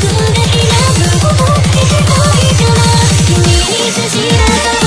君に差し出さ